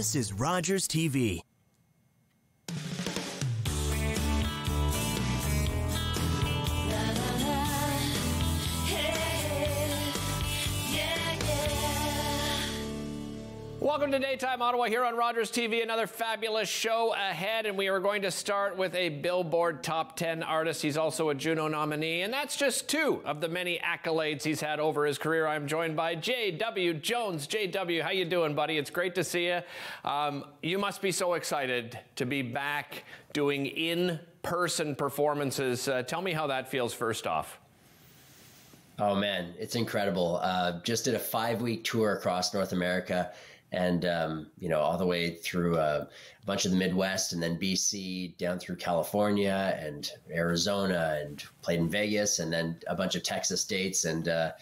This is Rogers TV. Welcome to Daytime Ottawa here on Rogers TV. Another fabulous show ahead, and we are going to start with a Billboard Top 10 artist. He's also a Juno nominee, and that's just two of the many accolades he's had over his career. I'm joined by J.W. Jones. J.W., how you doing, buddy? It's great to see you. Um, you must be so excited to be back doing in-person performances. Uh, tell me how that feels first off. Oh man, it's incredible. Uh, just did a five week tour across North America and um, you know all the way through uh, a bunch of the Midwest and then BC down through California and Arizona and played in Vegas and then a bunch of Texas states and uh,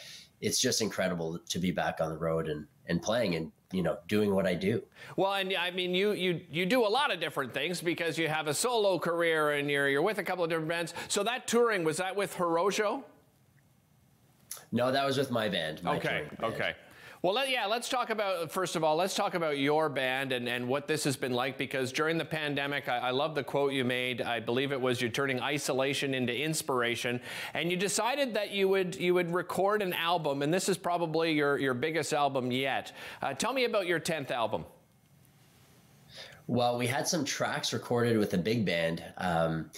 it's just incredible to be back on the road and and playing and you know doing what I do. Well, and I mean you you you do a lot of different things because you have a solo career and you're you're with a couple of different bands. So that touring was that with Horojo? No, that was with my band. My okay, band. okay. Well, let, yeah, let's talk about, first of all, let's talk about your band and, and what this has been like because during the pandemic, I, I love the quote you made. I believe it was you're turning isolation into inspiration. And you decided that you would, you would record an album, and this is probably your, your biggest album yet. Uh, tell me about your 10th album. Well, we had some tracks recorded with a big band. Um,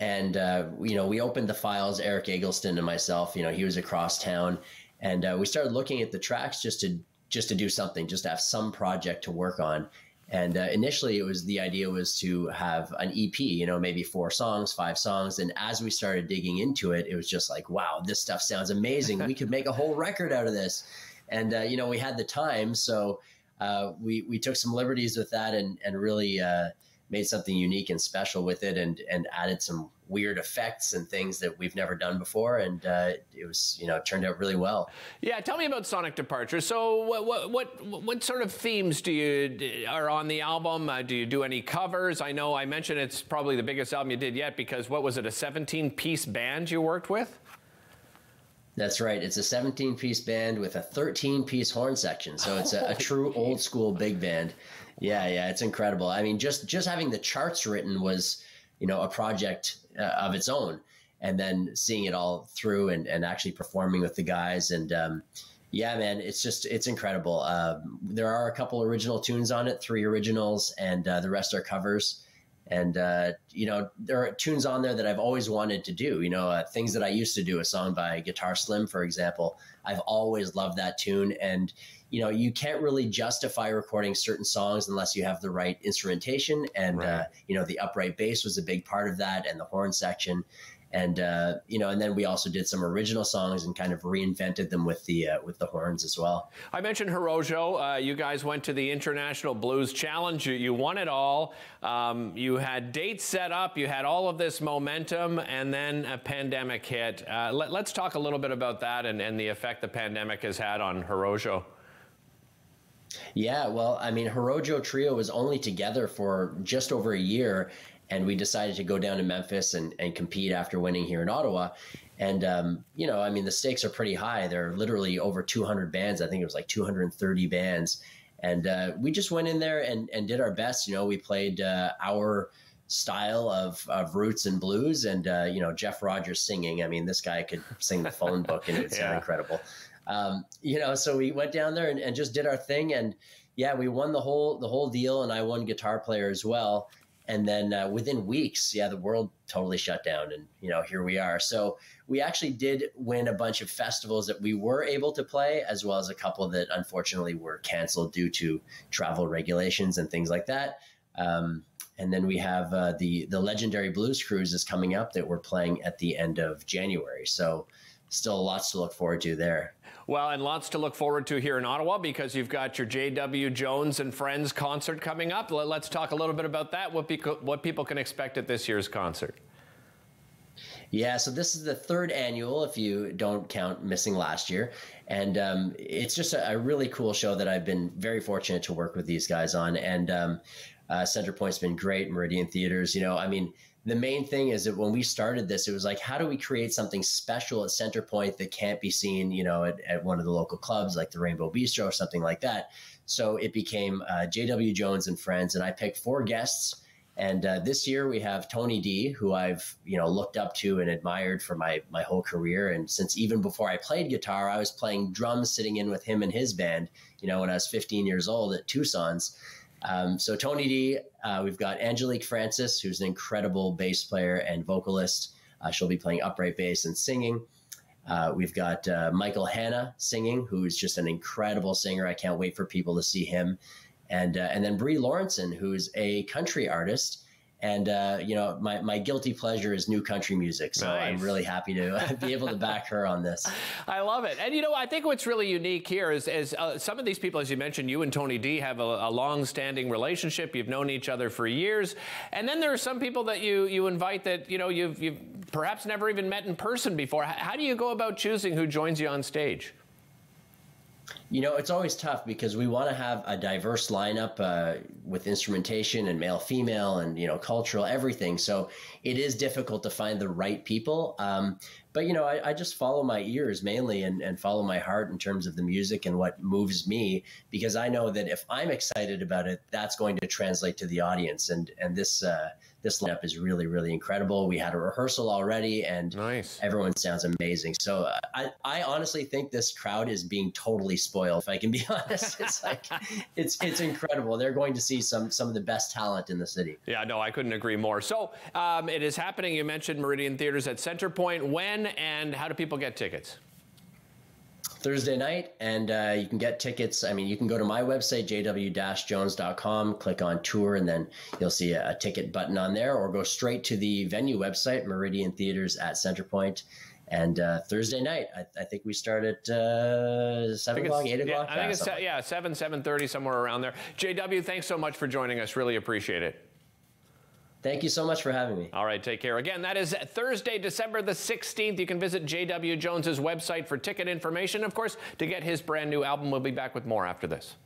and, uh, you know, we opened the files, Eric Eggleston and myself, you know, he was across town and uh, we started looking at the tracks just to just to do something, just to have some project to work on. And uh, initially, it was the idea was to have an EP, you know, maybe four songs, five songs. And as we started digging into it, it was just like, wow, this stuff sounds amazing. we could make a whole record out of this. And uh, you know, we had the time, so uh, we we took some liberties with that and and really uh, made something unique and special with it, and and added some weird effects and things that we've never done before, and uh, it was you know turned out really well. Yeah, tell me about Sonic Departure. So what what what, what sort of themes do you are on the album? Uh, do you do any covers? I know I mentioned it's probably the biggest album you did yet because what was it a 17 piece band you worked with? That's right. It's a 17 piece band with a 13 piece horn section. So it's a, a true old school big band. Yeah, yeah, it's incredible. I mean, just just having the charts written was you know a project uh, of its own. And then seeing it all through and, and actually performing with the guys. And um, yeah man it's just it's incredible. Um, there are a couple original tunes on it three originals and uh, the rest are covers and uh, you know there are tunes on there that i've always wanted to do you know uh, things that i used to do a song by guitar slim for example. I've always loved that tune. And you know you can't really justify recording certain songs unless you have the right instrumentation. And right. uh, you know the upright bass was a big part of that and the horn section and uh, you know and then we also did some original songs and kind of reinvented them with the uh, with the horns as well. I mentioned horojo. Uh, you guys went to the international blues challenge. You, you won it all. Um, you had dates set up. You had all of this momentum and then a pandemic hit. Uh, let, us talk a little bit about that and, and the effect the pandemic has had on horojo. Yeah, well, I mean, Horojo Trio was only together for just over a year, and we decided to go down to Memphis and, and compete after winning here in Ottawa. And, um, you know, I mean, the stakes are pretty high. There are literally over 200 bands. I think it was like 230 bands. And uh, we just went in there and, and did our best. You know, we played uh, our style of, of roots and blues and uh, you know jeff rogers singing i mean this guy could sing the phone book and it would sound yeah. incredible um, you know, so we went down there and, and just did our thing, and yeah, we won the whole the whole deal, and I won guitar player as well. And then uh, within weeks, yeah, the world totally shut down, and you know, here we are. So we actually did win a bunch of festivals that we were able to play, as well as a couple that unfortunately were canceled due to travel regulations and things like that. Um, and then we have uh, the the legendary blues cruise is coming up that we're playing at the end of January. So still lots to look forward to there. Well, and lots to look forward to here in Ottawa because you've got your J.W. Jones and Friends concert coming up. Let's talk a little bit about that. What people, what people can expect at this year's concert. Yeah, so this is the third annual, if you don't count missing last year. And um, it's just a, a, really cool show that I've been very fortunate to work with these guys on. And um, uh, Centre Point's been great, Meridian Theaters. You know, I mean, the main thing is that when we started this, it was like, how do we create something special at Centerpoint that can't be seen, you know, at, at one of the local clubs like the Rainbow Bistro or something like that? So it became uh, JW Jones and Friends, and I picked four guests. And uh, this year we have Tony D, who I've you know looked up to and admired for my my whole career. And since even before I played guitar, I was playing drums, sitting in with him and his band. You know, when I was 15 years old at Tucson's. Um, so Tony D, uh, we've got Angelique Francis, who's an incredible bass player and vocalist. Uh, she'll be playing upright bass and singing. Uh, we've got uh, Michael Hanna singing, who's just an incredible singer. I can't wait for people to see him. And uh, and then Brea Lawrenson, who's a country artist and uh, you know, my, my guilty pleasure is new country music. So nice. I'm really happy to be able to back her on this. I love it. And you know, I think what's really unique here is, is uh, some of these people, as you mentioned, you and Tony D have a, a long-standing relationship. You've known each other for years. And then there are some people that you you invite that you know you've you've perhaps never even met in person before. How do you go about choosing who joins you on stage? You know, it's always tough because we want to have a diverse lineup uh, with instrumentation and male, female, and you know, cultural everything. So it is difficult to find the right people. Um, but you know, I, I, just follow my ears mainly and, and follow my heart in terms of the music and what moves me because I know that if I'm excited about it, that's going to translate to the audience. And and this uh, this lineup is really really incredible. We had a rehearsal already, and nice. everyone sounds amazing. So uh, I I honestly think this crowd is being totally spoiled. If I can be honest, it's like it's it's incredible. They're going to see some some of the best talent in the city. Yeah, no, I couldn't agree more. So um, it is happening. You mentioned Meridian Theaters at Centerpoint. When and how do people get tickets? Thursday night, and uh, you can get tickets. I mean, you can go to my website, jw-jones.com, click on tour, and then you'll see a, a, ticket button on there, or go straight to the venue website, Meridian Theaters at Centerpoint. And uh, Thursday night, I, I, think we start at uh, seven o'clock, eight o'clock. Yeah, I think it's yeah, seven, seven thirty, somewhere around there. JW, thanks so much for joining us. Really appreciate it. Thank you so much for having me. All right, take care. Again, that is Thursday, December the 16th. You can visit JW Jones's website for ticket information. Of course, to get his brand new album, we'll be back with more after this.